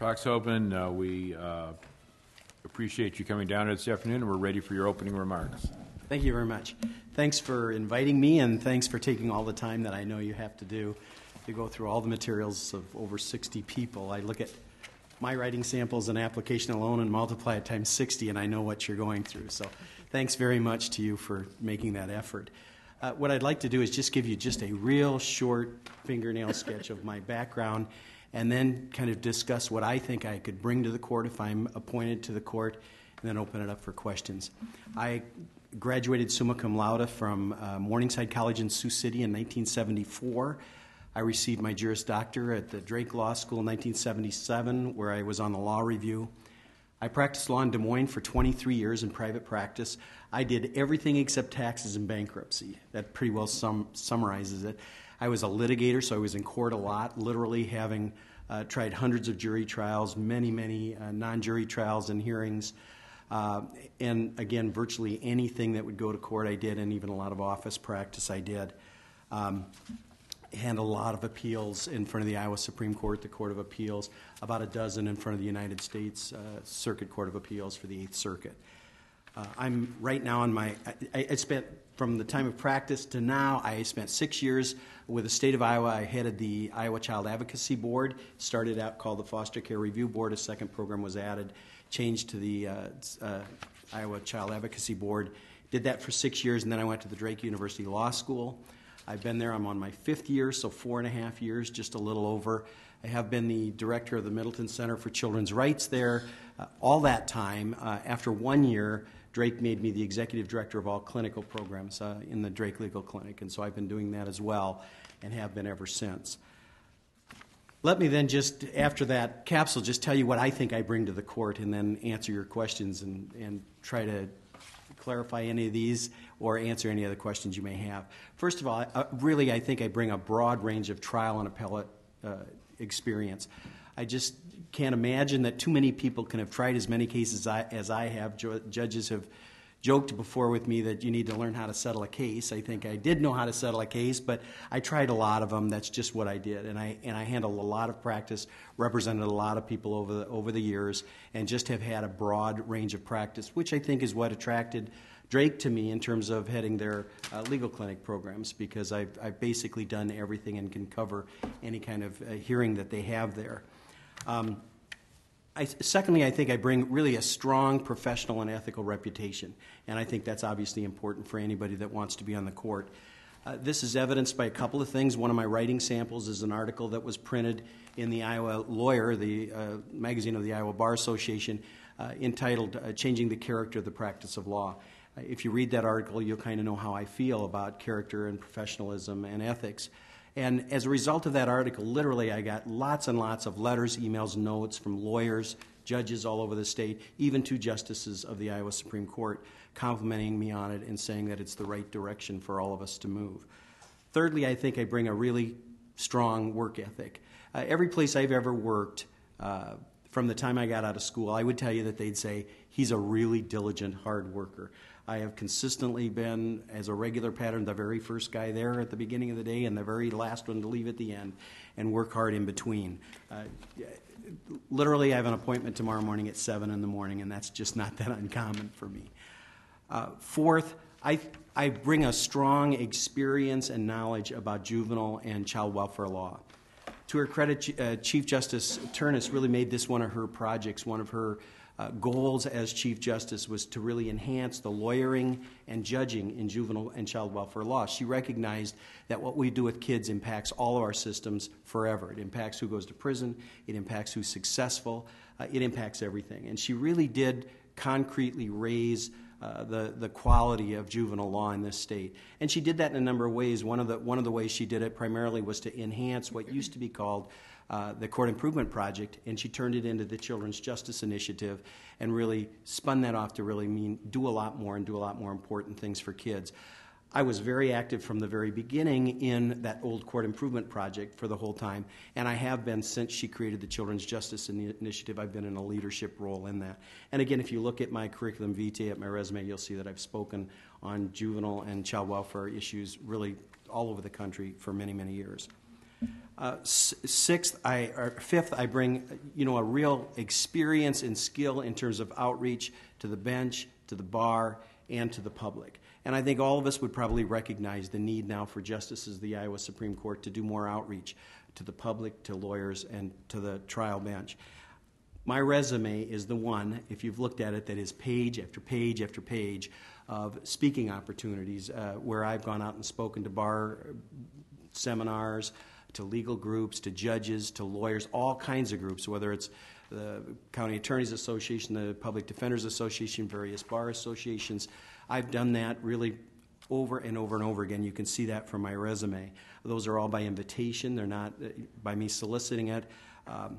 Foxhoven, uh, we uh, appreciate you coming down this afternoon, and we're ready for your opening remarks. Thank you very much. Thanks for inviting me, and thanks for taking all the time that I know you have to do to go through all the materials of over 60 people. I look at my writing samples and application alone and multiply it times 60, and I know what you're going through. So thanks very much to you for making that effort. Uh, what I'd like to do is just give you just a real short fingernail sketch of my background and then kind of discuss what I think I could bring to the court if I'm appointed to the court, and then open it up for questions. I graduated summa cum laude from uh, Morningside College in Sioux City in 1974. I received my Juris Doctor at the Drake Law School in 1977, where I was on the law review. I practiced law in Des Moines for 23 years in private practice. I did everything except taxes and bankruptcy. That pretty well sum, summarizes it. I was a litigator, so I was in court a lot, literally having uh, tried hundreds of jury trials, many, many uh, non jury trials and hearings. Uh, and again, virtually anything that would go to court, I did, and even a lot of office practice, I did. Um, handled a lot of appeals in front of the Iowa Supreme Court, the Court of Appeals, about a dozen in front of the United States uh, Circuit Court of Appeals for the Eighth Circuit. Uh, I'm right now on my, I, I, spent from the time of practice to now, I spent six years with the state of Iowa. I headed the Iowa Child Advocacy Board, started out called the Foster Care Review Board. A second program was added, changed to the uh, uh, Iowa Child Advocacy Board. Did that for six years, and then I went to the Drake University Law School. I've been there, I'm on my fifth year, so four and a half years, just a little over. I have been the director of the Middleton Center for Children's Rights there. Uh, all that time, uh, after one year, Drake made me the executive director of all clinical programs uh, in the Drake Legal Clinic, and so I've been doing that as well and have been ever since. Let me then just, after that capsule, just tell you what I think I bring to the court and then answer your questions and, and try to clarify any of these or answer any other questions you may have. First of all, uh, really, I think I bring a broad range of trial and appellate uh, experience. I just can't imagine that too many people can have tried as many cases as I have. Judges have joked before with me that you need to learn how to settle a case. I think I did know how to settle a case, but I tried a lot of them. That's just what I did, and I and I handled a lot of practice, represented a lot of people over the over the years, and just have had a broad range of practice, which I think is what attracted. Drake to me in terms of heading their uh, legal clinic programs because I've, I've basically done everything and can cover any kind of uh, hearing that they have there. Um, I, secondly, I think I bring really a strong professional and ethical reputation, and I think that's obviously important for anybody that wants to be on the court. Uh, this is evidenced by a couple of things. One of my writing samples is an article that was printed in the Iowa Lawyer, the uh, magazine of the Iowa Bar Association, uh, entitled uh, Changing the Character of the Practice of Law. Uh, if you read that article, you'll kind of know how I feel about character and professionalism and ethics. And as a result of that article, literally, I got lots and lots of letters, emails, notes from lawyers, judges all over the state, even two justices of the Iowa Supreme Court, complimenting me on it and saying that it's the right direction for all of us to move. Thirdly, I think I bring a really strong work ethic. Uh, every place I've ever worked, uh, from the time I got out of school, I would tell you that they'd say, he's a really diligent, hard worker. I have consistently been, as a regular pattern, the very first guy there at the beginning of the day and the very last one to leave at the end and work hard in between. Uh, literally, I have an appointment tomorrow morning at 7 in the morning, and that's just not that uncommon for me. Uh, fourth, I, I bring a strong experience and knowledge about juvenile and child welfare law. To her credit, uh, Chief Justice Ternus really made this one of her projects, one of her uh, goals as Chief Justice was to really enhance the lawyering and judging in juvenile and child welfare law. She recognized that what we do with kids impacts all of our systems forever. It impacts who goes to prison, it impacts who's successful, uh, it impacts everything. And she really did concretely raise uh, the, the quality of juvenile law in this state. And she did that in a number of ways. One of, the, one of the ways she did it primarily was to enhance what used to be called uh, the Court Improvement Project, and she turned it into the Children's Justice Initiative and really spun that off to really mean do a lot more and do a lot more important things for kids. I was very active from the very beginning in that old court improvement project for the whole time, and I have been since she created the Children's Justice Initiative. I've been in a leadership role in that. And again, if you look at my curriculum vitae, at my resume, you'll see that I've spoken on juvenile and child welfare issues really all over the country for many, many years. Uh, Sixth, I, or fifth, I bring, you know, a real experience and skill in terms of outreach to the bench, to the bar, and to the public. And I think all of us would probably recognize the need now for justices of the Iowa Supreme Court to do more outreach to the public, to lawyers, and to the trial bench. My resume is the one, if you've looked at it, that is page after page after page of speaking opportunities uh, where I've gone out and spoken to bar seminars, to legal groups, to judges, to lawyers, all kinds of groups, whether it's the County Attorneys Association, the Public Defenders Association, various bar associations. I've done that really over and over and over again. You can see that from my resume. Those are all by invitation, they're not uh, by me soliciting it. Um,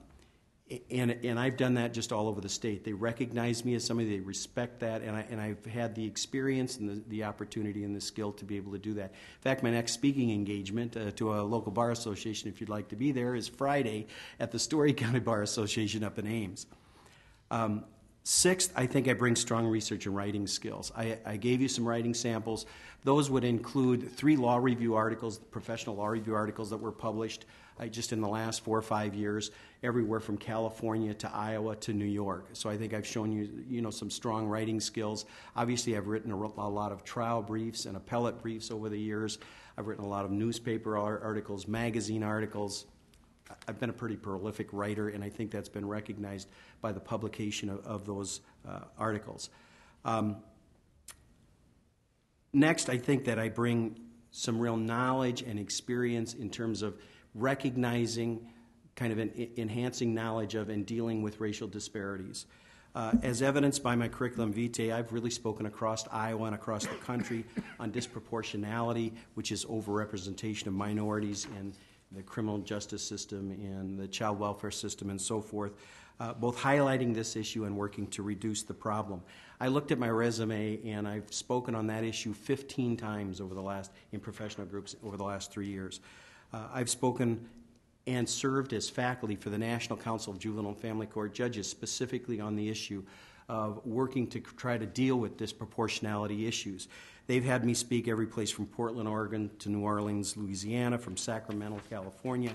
and, and I've done that just all over the state. They recognize me as somebody, they respect that, and, I, and I've had the experience and the, the opportunity and the skill to be able to do that. In fact, my next speaking engagement uh, to a local bar association, if you'd like to be there, is Friday at the Story County Bar Association up in Ames. Um, Sixth, I think I bring strong research and writing skills. I, I, gave you some writing samples. Those would include three law review articles, professional law review articles that were published just in the last four or five years, everywhere from California to Iowa to New York. So I think I've shown you, you know, some strong writing skills. Obviously, I've written a, a lot of trial briefs and appellate briefs over the years. I've written a lot of newspaper articles, magazine articles, I've been a pretty prolific writer, and I think that's been recognized by the publication of, of those uh, articles. Um, next, I think that I bring some real knowledge and experience in terms of recognizing, kind of an, enhancing knowledge of, and dealing with racial disparities. Uh, as evidenced by my curriculum vitae, I've really spoken across Iowa and across the country on disproportionality, which is overrepresentation of minorities in the criminal justice system and the child welfare system and so forth, uh, both highlighting this issue and working to reduce the problem. I looked at my resume and I've spoken on that issue 15 times over the last, in professional groups over the last three years. Uh, I've spoken and served as faculty for the National Council of Juvenile and Family Court Judges specifically on the issue of working to try to deal with disproportionality issues. They've had me speak every place from Portland, Oregon to New Orleans, Louisiana, from Sacramento, California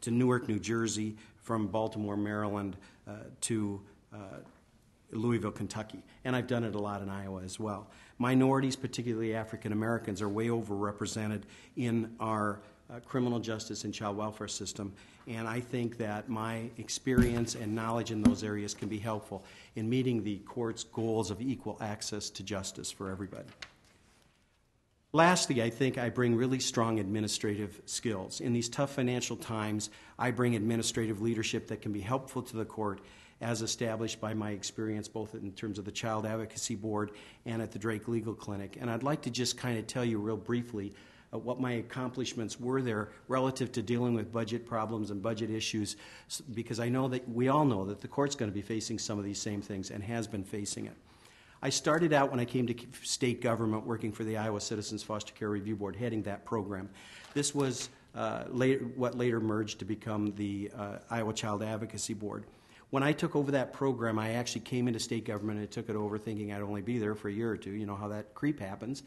to Newark, New Jersey, from Baltimore, Maryland uh, to uh, Louisville, Kentucky. And I've done it a lot in Iowa as well. Minorities, particularly African Americans, are way overrepresented in our uh, criminal justice and child welfare system. And I think that my experience and knowledge in those areas can be helpful in meeting the court's goals of equal access to justice for everybody. Lastly, I think I bring really strong administrative skills. In these tough financial times, I bring administrative leadership that can be helpful to the court as established by my experience both in terms of the Child Advocacy Board and at the Drake Legal Clinic. And I'd like to just kind of tell you real briefly uh, what my accomplishments were there relative to dealing with budget problems and budget issues because I know that we all know that the court's going to be facing some of these same things and has been facing it. I started out when I came to state government working for the Iowa Citizens Foster Care Review Board, heading that program. This was uh, later, what later merged to become the uh, Iowa Child Advocacy Board. When I took over that program, I actually came into state government and took it over thinking I'd only be there for a year or two. You know how that creep happens.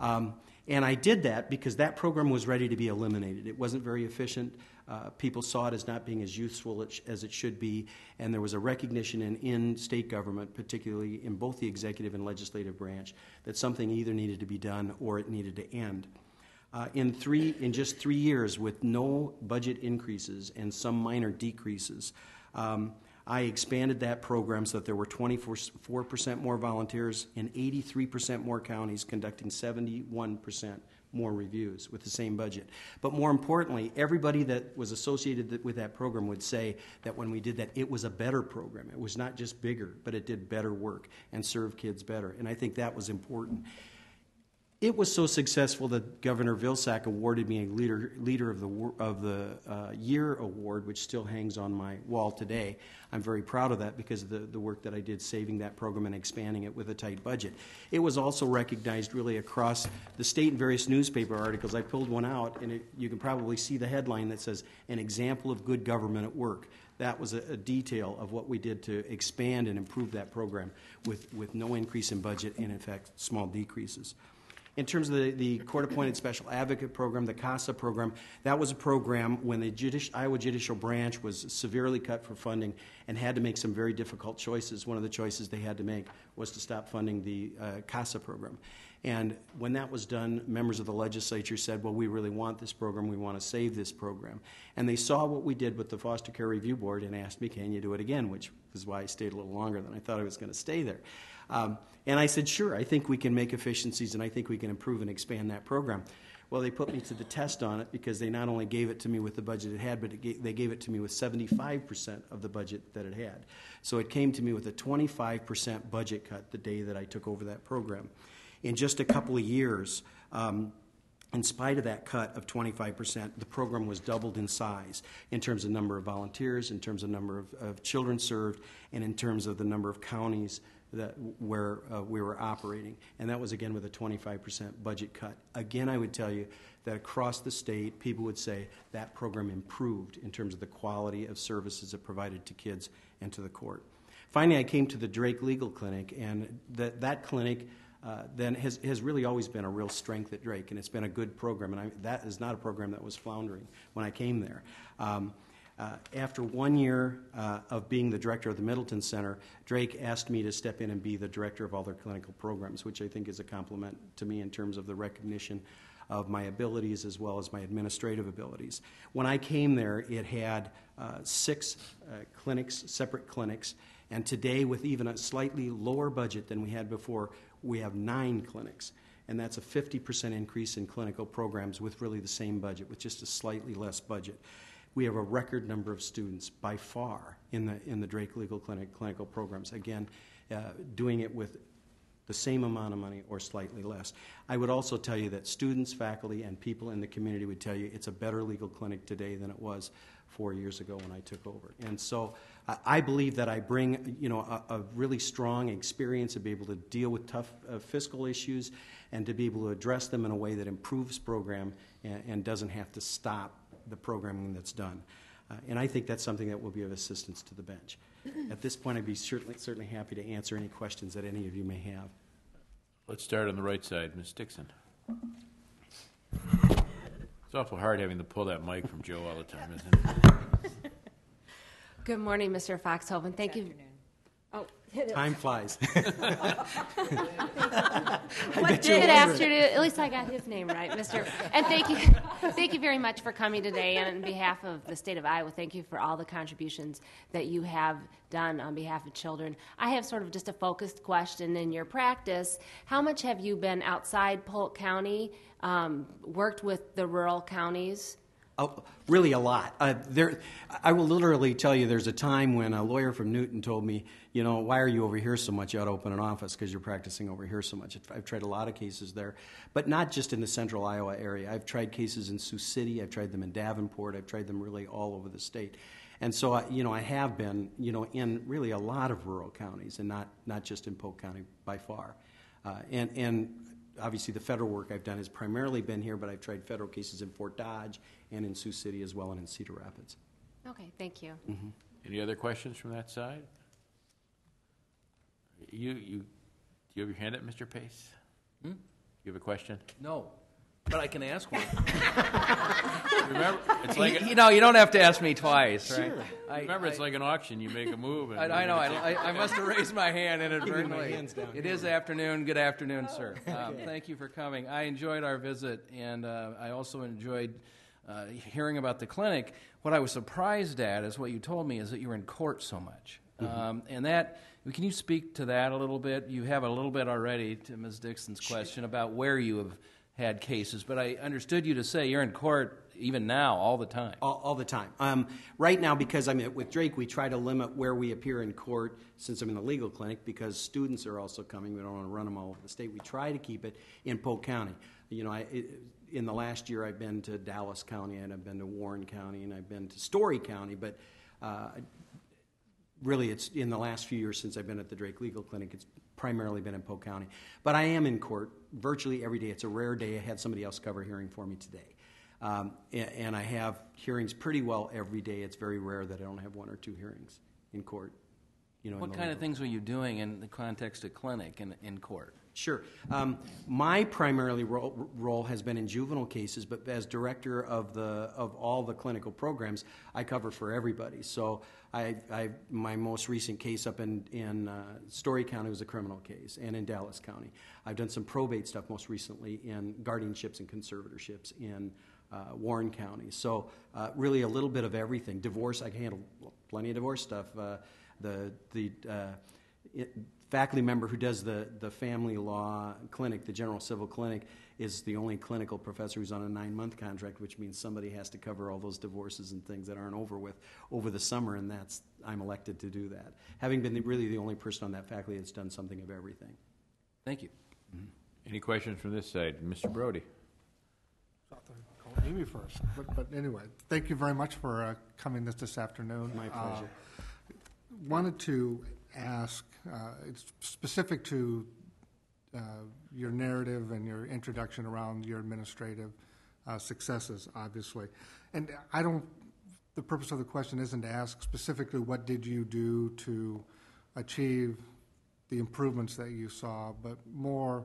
Um, and I did that because that program was ready to be eliminated. It wasn't very efficient. Uh, people saw it as not being as useful as it should be, and there was a recognition in, in state government, particularly in both the executive and legislative branch, that something either needed to be done or it needed to end. Uh, in three, in just three years, with no budget increases and some minor decreases, um, I expanded that program so that there were 24% more volunteers and 83% more counties conducting 71% more reviews with the same budget. But more importantly, everybody that was associated with that program would say that when we did that, it was a better program. It was not just bigger, but it did better work and served kids better. And I think that was important. It was so successful that Governor Vilsack awarded me a Leader, leader of the, of the uh, Year award, which still hangs on my wall today. I'm very proud of that because of the, the work that I did saving that program and expanding it with a tight budget. It was also recognized really across the state in various newspaper articles. I pulled one out, and it, you can probably see the headline that says, An Example of Good Government at Work. That was a, detail of what we did to expand and improve that program with, with no increase in budget and, in fact, small decreases. In terms of the, the court-appointed special advocate program, the CASA program, that was a program when the Iowa Judicial Branch was severely cut for funding and had to make some very difficult choices. One of the choices they had to make was to stop funding the uh, CASA program. And when that was done, members of the legislature said, well, we really want this program, we want to save this program. And they saw what we did with the Foster Care Review Board and asked me, can you do it again? Which is why I stayed a little longer than I thought I was going to stay there. Um, and I said, sure, I think we can make efficiencies and I think we can improve and expand that program. Well, they put me to the test on it because they not only gave it to me with the budget it had, but it they gave it to me with 75% of the budget that it had. So it came to me with a 25% budget cut the day that I took over that program. In just a couple of years, um, in spite of that cut of 25%, the program was doubled in size in terms of number of volunteers, in terms of number of, of children served, and in terms of the number of counties that where uh, we were operating. And that was again with a 25% budget cut. Again, I would tell you that across the state, people would say that program improved in terms of the quality of services it provided to kids and to the court. Finally, I came to the Drake Legal Clinic, and that, that clinic uh, then has, has really always been a real strength at Drake, and it's been a good program. And I, that is not a program that was floundering when I came there. Um, uh, after one year uh, of being the director of the Middleton Center, Drake asked me to step in and be the director of all their clinical programs, which I think is a compliment to me in terms of the recognition of my abilities as well as my administrative abilities. When I came there, it had uh, six uh, clinics, separate clinics, and today, with even a slightly lower budget than we had before, we have nine clinics. And that's a 50% increase in clinical programs with really the same budget, with just a slightly less budget. We have a record number of students by far in the, in the Drake Legal Clinic clinical programs. Again, uh, doing it with the same amount of money or slightly less. I would also tell you that students, faculty, and people in the community would tell you it's a better legal clinic today than it was four years ago when I took over. And so I believe that I bring, you know, a, a, really strong experience to be able to deal with tough uh, fiscal issues and to be able to address them in a way that improves program and, and doesn't have to stop the programming that's done. Uh, and I think that's something that will be of assistance to the bench. At this point, I'd be certainly, certainly happy to answer any questions that any of you may have. Let's start on the right side. Ms. Dixon. It's awful hard having to pull that mic from Joe all the time, isn't it? Good morning, Mr. Foxhoven. Thank you. Time flies. I did ask you to, at least I got his name right, Mr. And thank you, thank you very much for coming today. And on behalf of the state of Iowa, thank you for all the contributions that you have done on behalf of children. I have sort of just a focused question in your practice. How much have you been outside Polk County, um, worked with the rural counties? Really, a lot. Uh, there, I will literally tell you. There's a time when a lawyer from Newton told me, you know, why are you over here so much? You ought to open an office because you're practicing over here so much. I've tried a lot of cases there, but not just in the central Iowa area. I've tried cases in Sioux City. I've tried them in Davenport. I've tried them really all over the state. And so, I, you know, I have been, you know, in really a lot of rural counties, and not not just in Polk County by far. Uh, and and obviously the federal work I've done has primarily been here, but I've tried federal cases in Fort Dodge and in Sioux City as well and in Cedar Rapids. Okay, thank you. Mm-hmm. Any other questions from that side? You, you, do you have your hand up, Mr. Pace? Hmm? You have a question? No, but I can ask one. Remember, it's like, you, an- you know, you don't have to ask me twice, right? I, remember, it's I- like an auction. You make a move. and I, I know. I, must have raised my hand inadvertently. hands down It is afternoon. Good afternoon, sir. Um, thank you for coming. I enjoyed our visit, and uh, I also enjoyed uh, hearing about the clinic. What I was surprised at is what you told me is that you were in court so much, um, and that. Can you speak to that a little bit? You have a little bit already to Ms. Dixon's question about where you have had cases, but I understood you to say you're in court even now all the time. All, all the time. Um, right now, because I mean, with Drake, we try to limit where we appear in court since I'm in the legal clinic because students are also coming. We don't want to run them all over the state. We try to keep it in Polk County. You know, I, in the last year, I've been to Dallas County and I've been to Warren County and I've been to Story County, but uh, really, it's in the last few years since I've been at the Drake Legal Clinic. It's primarily been in Polk County, but I am in court virtually every day. It's a rare day. I had somebody else cover a hearing for me today. Um, and, and, I have hearings pretty well every day. It's very rare that I don't have one or two hearings in court. you know. What kind of things were you doing in the context of clinic and in court? Sure. Um, my primarily role, role has been in juvenile cases, but as director of the of all the clinical programs, I cover for everybody. So I, I my most recent case up in in uh, Story County was a criminal case, and in Dallas County, I've done some probate stuff most recently in guardianships and conservatorships in. Uh, Warren County. So, uh, really, a little bit of everything. Divorce, I can handle plenty of divorce stuff. Uh, the the uh, it, faculty member who does the, the family law clinic, the general civil clinic, is the only clinical professor who's on a nine month contract, which means somebody has to cover all those divorces and things that aren't over with over the summer, and that's I'm elected to do that. Having been the, really the only person on that faculty that's done something of everything. Thank you. Any questions from this side? Mr. Brody? Thought to call Amy first, but, but anyway, thank you very much for uh, coming this this afternoon. My pleasure. Uh, Wanted to ask, uh, it's specific to uh, your narrative and your introduction around your administrative uh, successes, obviously. And I don't, the purpose of the question isn't to ask specifically what did you do to achieve the improvements that you saw, but more,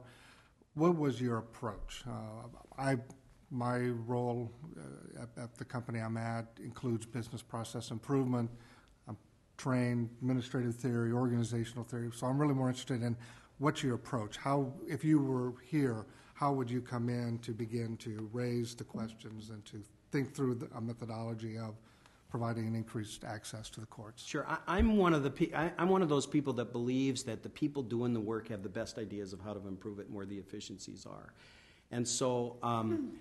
what was your approach? Uh, I, my role uh, at, at the company I'm at includes business process improvement. I'm trained administrative theory, organizational theory, so I'm really more interested in what's your approach? How, if you were here, how would you come in to begin to raise the questions and to think through the, a methodology of providing an increased access to the courts? Sure, I, I'm one of the pe- I, I'm one of those people that believes that the people doing the work have the best ideas of how to improve it and where the efficiencies are, and so. Um,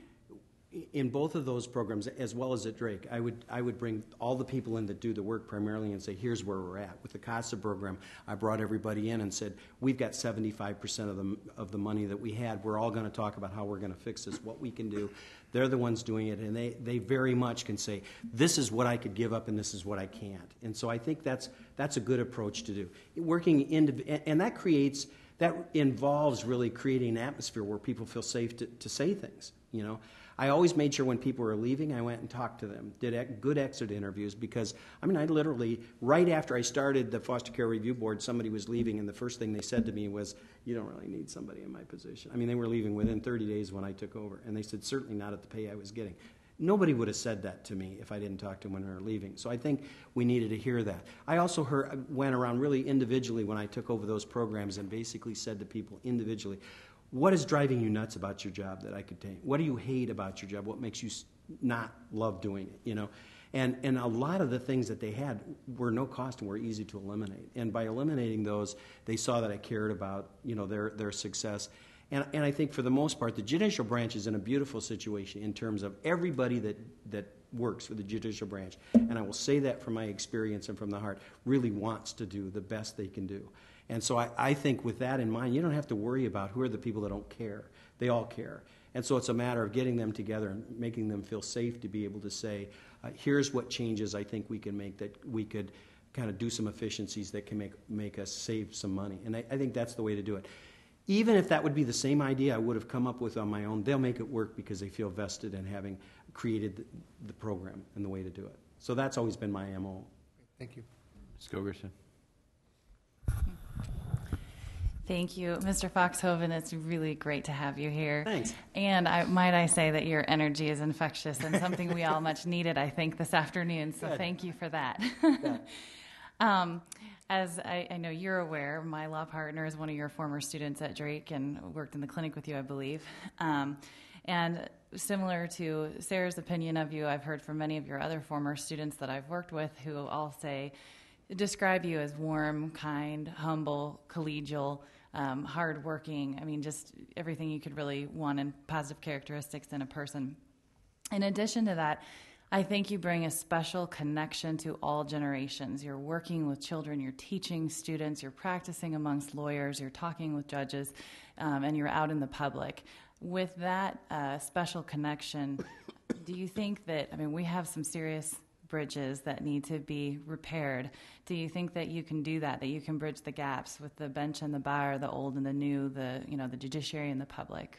in both of those programs, as well as at Drake, I would, I would bring all the people in that do the work primarily and say, here's where we're at. With the CASA program, I brought everybody in and said, we've got 75% of the, of the money that we had. We're all going to talk about how we're going to fix this, what we can do. They're the ones doing it, and they, they very much can say, this is what I could give up and this is what I can't. And so I think that's, that's a good approach to do. Working, indiv- and that creates, that involves really creating an atmosphere where people feel safe to, to say things, you know. I always made sure when people were leaving, I went and talked to them, did good exit interviews because, I mean, I literally, right after I started the Foster Care Review Board, somebody was leaving, and the first thing they said to me was, You don't really need somebody in my position. I mean, they were leaving within 30 days when I took over, and they said, Certainly not at the pay I was getting. Nobody would have said that to me if I didn't talk to them when they were leaving. So I think we needed to hear that. I also heard, went around really individually when I took over those programs and basically said to people individually, what is driving you nuts about your job that I could take? What do you hate about your job? What makes you not love doing it? You know, and and a lot of the things that they had were no cost and were easy to eliminate. And by eliminating those, they saw that I cared about you know their their success. And, and I think for the most part, the judicial branch is in a beautiful situation in terms of everybody that, that works for the judicial branch, and I will say that from my experience and from the heart, really wants to do the best they can do. And so I, I think with that in mind, you don't have to worry about who are the people that don't care. They all care. And so it's a matter of getting them together and making them feel safe to be able to say, uh, here's what changes I think we can make that we could kind of do some efficiencies that can make, make us save some money. And I, I think that's the way to do it. Even if that would be the same idea I would have come up with on my own, they'll make it work because they feel vested in having created the, the program and the way to do it. So that's always been my MO. Thank you. Ms. Gogerson? Thank you, Mr. Foxhoven. It's really great to have you here. Thanks. And I, might I say that your energy is infectious and something we all much needed, I think, this afternoon. So Good. thank you for that. um, as I, I know you're aware, my law partner is one of your former students at Drake and worked in the clinic with you, I believe. Um, and similar to Sarah's opinion of you, I've heard from many of your other former students that I've worked with who all say, describe you as warm, kind, humble, collegial, um, hardworking. I mean, just everything you could really want in positive characteristics in a person. In addition to that, I think you bring a special connection to all generations. You're working with children, you're teaching students, you're practicing amongst lawyers, you're talking with judges, um, and you're out in the public. With that uh, special connection, do you think that, I mean, we have some serious bridges that need to be repaired. Do you think that you can do that? That you can bridge the gaps with the bench and the bar, the old and the new, the you know the judiciary and the public?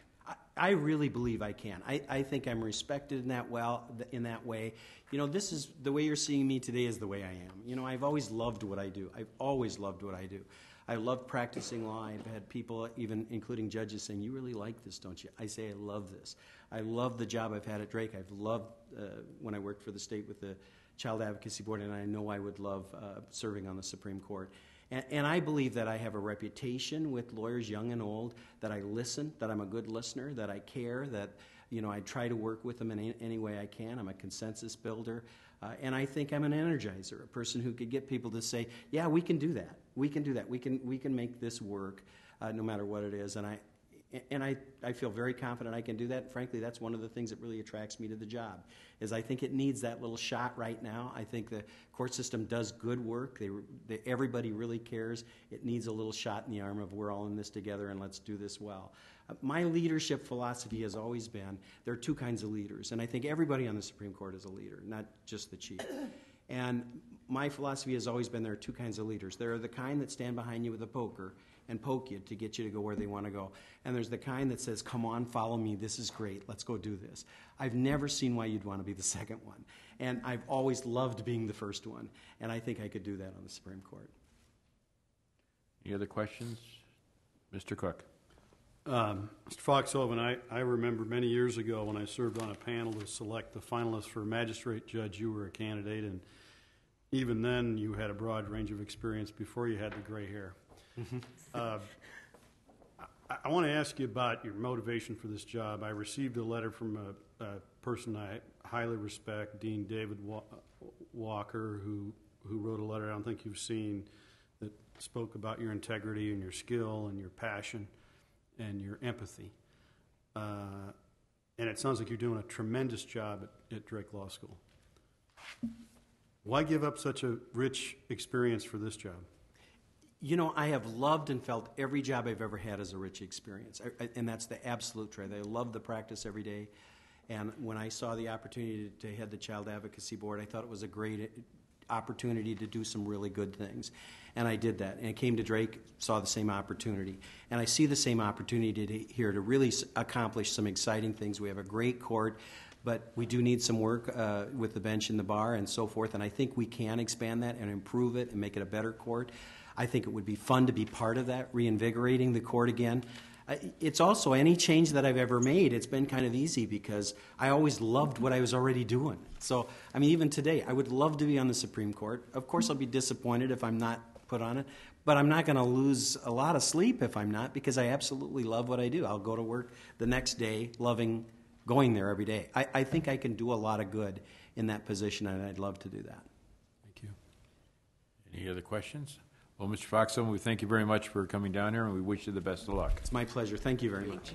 I, really believe I can. I, I think I'm respected in that well in that way. You know, this is the way you're seeing me today is the way I am. You know, I've always loved what I do. I've always loved what I do. I love practicing law. I've had people, even including judges, saying, "You really like this, don't you?" I say, "I love this. I love the job I've had at Drake. I've loved uh, when I worked for the state with the Child Advocacy Board, and I know I would love uh, serving on the Supreme Court." And, and I believe that I have a reputation with lawyers, young and old, that I listen, that I'm a good listener, that I care, that you know I try to work with them in any, any way I can. I'm a consensus builder. Uh, and I think I'm an energizer, a person who could get people to say, "Yeah, we can do that. We can do that. We can we can make this work, uh, no matter what it is." And I and I, I feel very confident I can do that. Frankly, that's one of the things that really attracts me to the job. Is I think it needs that little shot right now. I think the court system does good work. They, they, everybody really cares. It needs a little shot in the arm of we're all in this together and let's do this well. My leadership philosophy has always been there are two kinds of leaders, and I think everybody on the Supreme Court is a leader, not just the chief. And my philosophy has always been there are two kinds of leaders. There are the kind that stand behind you with a poker and poke you to get you to go where they want to go. And there's the kind that says, Come on, follow me. This is great. Let's go do this. I've never seen why you'd want to be the second one. And I've always loved being the first one. And I think I could do that on the Supreme Court. Any other questions? Mr. Cook? Um, Mr. Fox Sullivan, I, I remember many years ago when I served on a panel to select the finalists for magistrate judge, you were a candidate, and even then you had a broad range of experience before you had the gray hair. Uh, I, I want to ask you about your motivation for this job. I received a letter from a, a person I highly respect, Dean David Wa- Walker, who, who wrote a letter I don't think you've seen that spoke about your integrity and your skill and your passion and your empathy. Uh, and it sounds like you're doing a tremendous job at, at Drake Law School. Why give up such a rich experience for this job? You know, I have loved and felt every job I've ever had as a rich experience. I, I, and that's the absolute truth. I love the practice every day. And when I saw the opportunity to, to head the Child Advocacy Board, I thought it was a great uh, opportunity to do some really good things. And I did that. And I came to Drake, saw the same opportunity. And I see the same opportunity to, here to really accomplish some exciting things. We have a great court, but we do need some work uh, with the bench and the bar and so forth. And I think we can expand that and improve it and make it a better court. I think it would be fun to be part of that, reinvigorating the court again. It's also any change that I've ever made, it's been kind of easy because I always loved what I was already doing. So, I mean, even today, I would love to be on the Supreme Court. Of course, I'll be disappointed if I'm not put on it, but I'm not going to lose a lot of sleep if I'm not because I absolutely love what I do. I'll go to work the next day loving going there every day. I, I think I can do a lot of good in that position, and I'd love to do that. Thank you. Any other questions? Well, Mr. Fox, we thank you very much for coming down here, and we wish you the best of luck. It's my pleasure. Thank you very much.